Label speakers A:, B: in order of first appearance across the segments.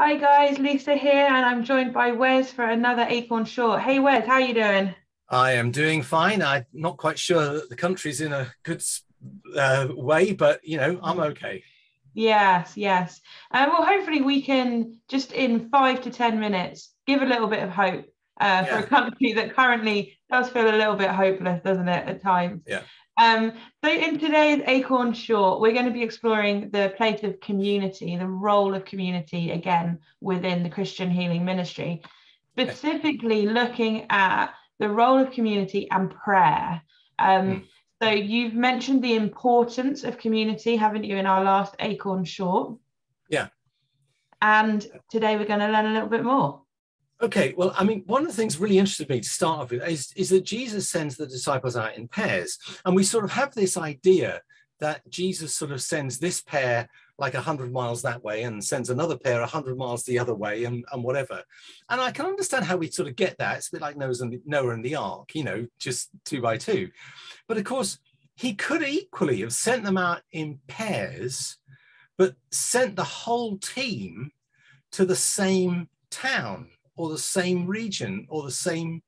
A: Hi guys, Lisa here, and I'm joined by Wes for another Acorn Short. Hey Wes, how are you doing?
B: I am doing fine. I'm not quite sure that the country's in a good uh, way, but you know, I'm okay.
A: Yes, yes. Um, well, hopefully we can just in five to ten minutes give a little bit of hope uh, yeah. for a country that currently does feel a little bit hopeless, doesn't it, at times?
B: Yeah.
A: Um, so in today's Acorn Short, we're going to be exploring the place of community, the role of community again within the Christian healing ministry, specifically looking at the role of community and prayer. Um, mm. So you've mentioned the importance of community, haven't you, in our last Acorn Short?
B: Yeah.
A: And today we're going to learn a little bit more.
B: Okay, well, I mean, one of the things really interested me to start off with is, is that Jesus sends the disciples out in pairs. And we sort of have this idea that Jesus sort of sends this pair like 100 miles that way and sends another pair 100 miles the other way and, and whatever. And I can understand how we sort of get that. It's a bit like Noah's and Noah and the ark, you know, just two by two. But of course, he could equally have sent them out in pairs, but sent the whole team to the same town or the same region or the same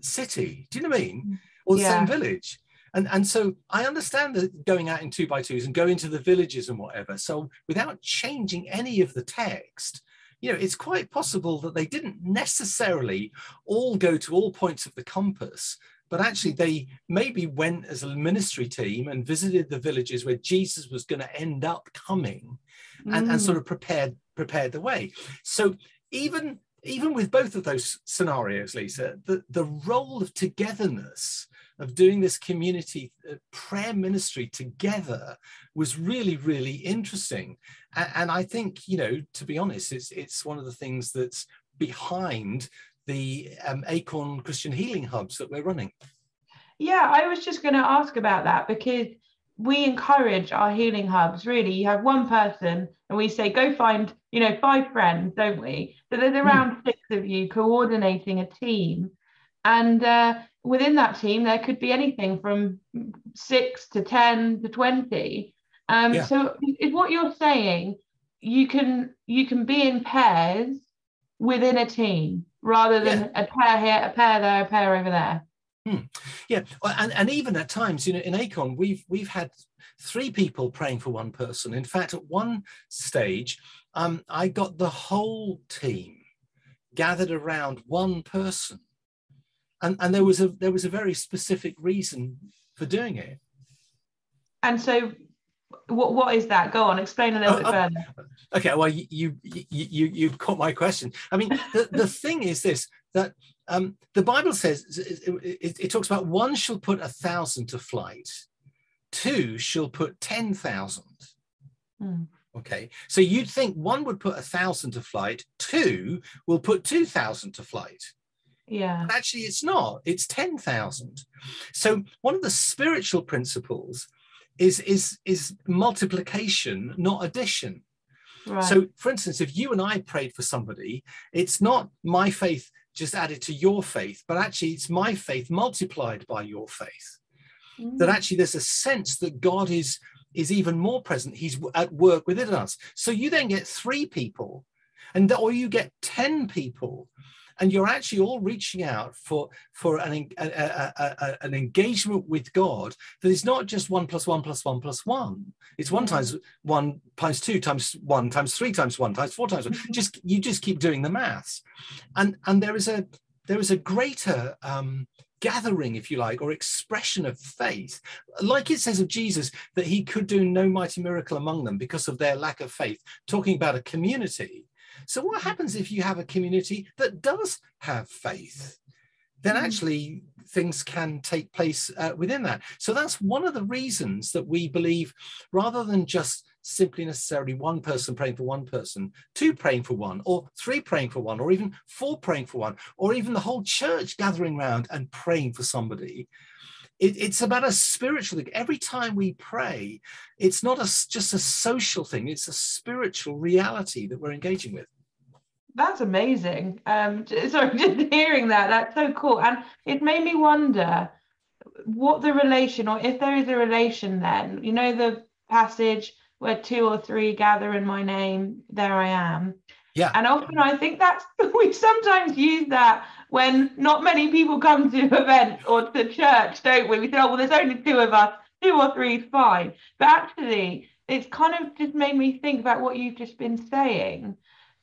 B: city. Do you know what I mean? Or the yeah. same village. And, and so I understand that going out in two by twos and going to the villages and whatever. So without changing any of the text, you know, it's quite possible that they didn't necessarily all go to all points of the compass, but actually they maybe went as a ministry team and visited the villages where Jesus was going to end up coming and, mm. and sort of prepared prepared the way. So even even with both of those scenarios, Lisa, the, the role of togetherness, of doing this community uh, prayer ministry together was really, really interesting. And, and, I think, you know, to be honest, it's, it's one of the things that's behind the um, Acorn Christian Healing Hubs that we're running.
A: Yeah, I was just going to ask about that because we encourage our healing hubs really you have one person and we say go find you know five friends don't we so there's hmm. around mm. six of you coordinating a team and uh, within that team there could be anything from six to 10 to 20 um, yeah. so is what you're saying you can you can be in pairs within a team rather than yeah. a pair here a pair there a pair over there
B: Hmm. Yeah, and, and even at times, you know, in Acorn, we've we've had three people praying for one person. In fact, at one stage, um, I got the whole team gathered around one person, and and there was a there was a very specific reason for doing it.
A: And so, what what is that? Go on, explain a little bit oh, oh, further.
B: Okay, well, you you you you caught my question. I mean, the, the thing is this that um, the Bible says it, it, it, talks about one shall put a thousand to flight, two shall put ten thousand. Mm. Okay, so you'd think one would put a thousand to flight, two will put two thousand to flight.
A: Yeah.
B: But actually, it's not. It's ten thousand. So one of the spiritual principles is is is multiplication, not addition. Right. So, for instance, if you and I prayed for somebody, it's not my faith just added to your faith, but actually it's my faith multiplied by your faith. Mm. That actually there's a sense that God is is even more present. He's at work within us. So you then get three people, and or you get ten people and you're actually all reaching out for for an, a, a, a, an engagement with God that is not just one plus one plus one plus one. It's one times one times two times one times three times one times four times one. Mm-hmm. Just you just keep doing the maths, and and there is a there is a greater um, gathering, if you like, or expression of faith. Like it says of Jesus, that he could do no mighty miracle among them because of their lack of faith, talking about a community. So, what happens if you have a community that does have faith? Then hmm. actually things can take place uh, within that. So that's one of the reasons that we believe, rather than just simply necessarily one person praying for one person, two praying for one, or three praying for one, or even four praying for one, or even the whole church gathering around and praying for somebody. It, it's about a spiritual thing. Every time we pray, it's not a, just a social thing, it's a spiritual reality that we're engaging with.
A: That's amazing. Um, sorry, just hearing that, that's so cool. And it made me wonder what the relation, or if there is a relation then, you know, the passage where two or three gather in my name, there I am.
B: Yeah.
A: And often I think that's we sometimes use that when not many people come to events or to church, don't we? We say, oh well, there's only two of us, two or three is fine. But actually, it's kind of just made me think about what you've just been saying.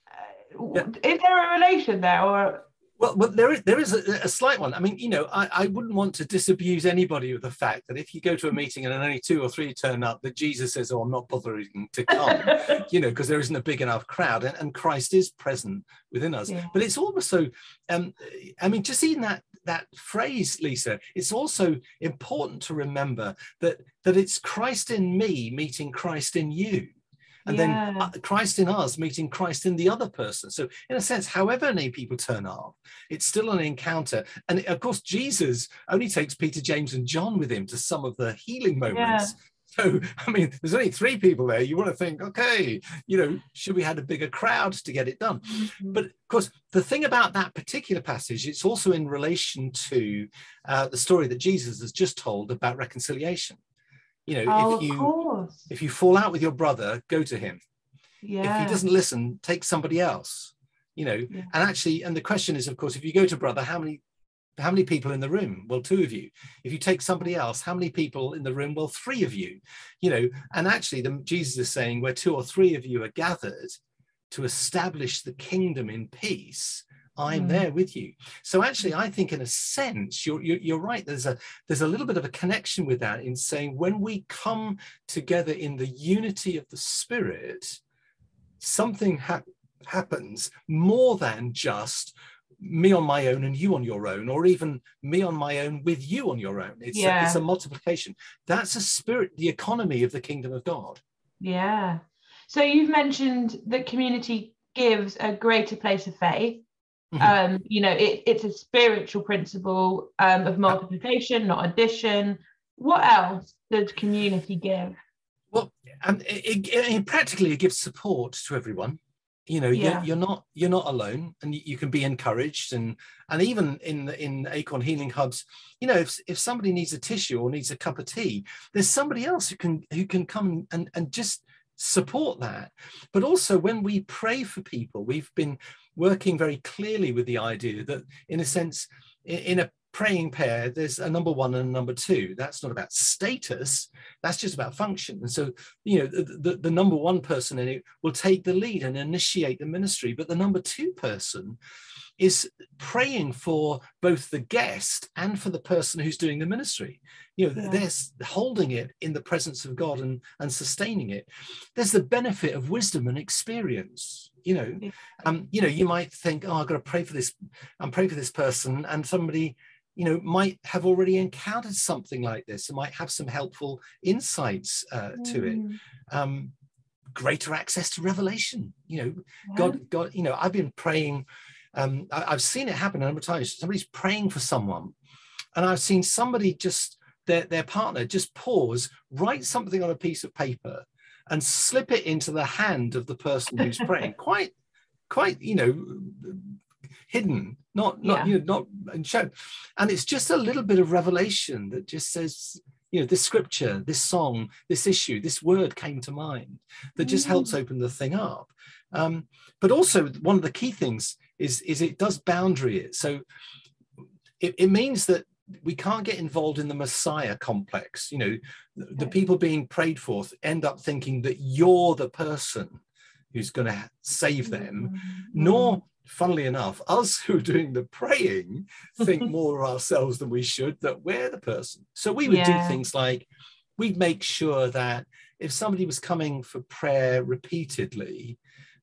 A: Uh, yeah. Is there a relation there, or
B: well, well, there is there is a, a, slight one. I mean, you know, I, I wouldn't want to disabuse anybody of the fact that if you go to a meeting and only two or three turn up, that Jesus says, "Oh, I'm not bothering to come," you know, because there isn't a big enough crowd, and, and Christ is present within us. Yeah. But it's also, um, I mean, just seeing that that phrase, Lisa, it's also important to remember that that it's Christ in me meeting Christ in you and yeah. then uh, Christ in us meeting Christ in the other person. So, in a sense, however many people turn up, it's still an encounter. And of course, Jesus only takes Peter, James, and John with him to some of the healing moments. Yeah. So, I mean, there's only three people there. You want to think, okay, you know, should we had a bigger crowd to get it done? Mm-hmm. But of course, the thing about that particular passage, it's also in relation to uh, the story that Jesus has just told about reconciliation. You know, oh, if you if you fall out with your brother, go to him. Yeah. If he doesn't listen, take somebody else. You know, yeah. and actually, and the question is, of course, if you go to brother, how many how many people in the room well two of you if you take somebody else how many people in the room well three of you you know and actually the, jesus is saying where two or three of you are gathered to establish the kingdom in peace I'm mm. there with you. So actually, I think in a sense, you're, you're, you're right. There's a there's a little bit of a connection with that in saying when we come together in the unity of the Spirit, something ha- happens more than just me on my own and you on your own, or even me on my own with you on your own. It's, yeah. a, it's a multiplication. That's a spirit, the economy of the kingdom of God.
A: Yeah. So you've mentioned that community gives a greater place of faith. Mm-hmm. Um, you know, it, it's a spiritual principle um, of multiplication, not addition. What else does community give?
B: Well, um, it, it, it, practically it gives support to everyone. You know, yeah. you're, you're, not you're not alone, and you can be encouraged. And and even in in Acorn Healing Hubs, you know, if if somebody needs a tissue or needs a cup of tea, there's somebody else who can who can come and and just support that. But also when we pray for people, we've been working very clearly with the idea that, in a sense, in a praying pair, there's a number one and a number two. That's not about status, that's just about function. And so, you know, the, the, the, number one person in it will take the lead and initiate the ministry, but the number two person is praying for both the guest and for the person who's doing the ministry. You know, yeah. they're holding it in the presence of God and, and sustaining it. There's the benefit of wisdom and experience. You know, um, you know, you might think, oh, I've got to pray for this, and pray for this person, and somebody you know, might have already encountered something like this and might have some helpful insights uh, mm. to it. Mm. Um, greater access to revelation. You know, yeah. God, God, you know, I've been praying um, I, have seen it happen a number of times. Somebody's praying for someone, and I've seen somebody just their, their partner just pause, write something on a piece of paper, and slip it into the hand of the person who's praying. quite, quite, you know, hidden, not not yeah. you know, not shown. And it's just a little bit of revelation that just says, you know, this scripture, this song, this issue, this word came to mind that just mm. helps open the thing up. Um, but also, one of the key things is, is it does boundary it. So it, it means that we can't get involved in the Messiah complex. You know, the people being prayed for end up thinking that you're the person who's going to save them, mm-hmm. nor, funnily enough, us who are doing the praying think more of ourselves than we should, that we're the person. So we would yeah. do things like we'd make sure that if somebody was coming for prayer repeatedly,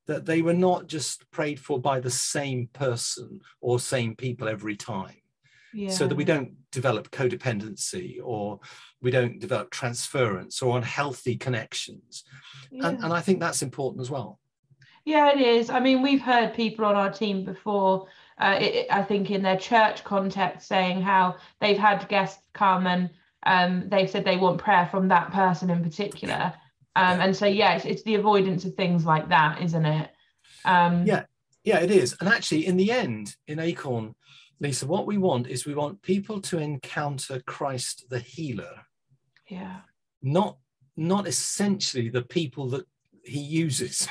B: that they were not just prayed for by the same person or same people every time. Yeah. So that we don't develop codependency or we don't develop transference or unhealthy connections. Yeah. And, and I think that's important as well.
A: Yeah, it is. I mean, we've heard people on our team before, uh, it, I think in their church context, saying how they've had guests come and um, they've said they want prayer from that person in particular. Um, and so, yeah, it's, it's, the avoidance of things like that, isn't it?
B: Um, yeah, yeah, it is. And actually, in the end, in Acorn, Lisa, what we want is we want people to encounter Christ the healer.
A: Yeah.
B: Not not essentially the people that he uses.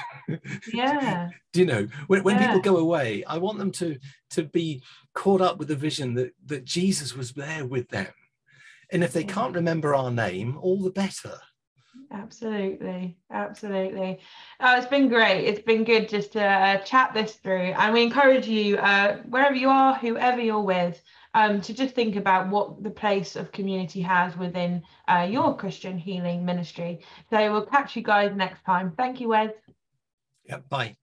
A: Yeah.
B: Do you know when, when
A: Yeah.
B: people go away, I want them to to be caught up with the vision that that Jesus was there with them. And if they
A: Yeah.
B: can't remember our name, all the better.
A: Absolutely, absolutely. Oh, it's been great. It's been good just to uh, chat this through, and we encourage you, uh, wherever you are, whoever you're with, um, to just think about what the place of community has within uh, your Christian healing ministry. So we'll catch you guys next time. Thank you, Wes.
B: Yeah, bye.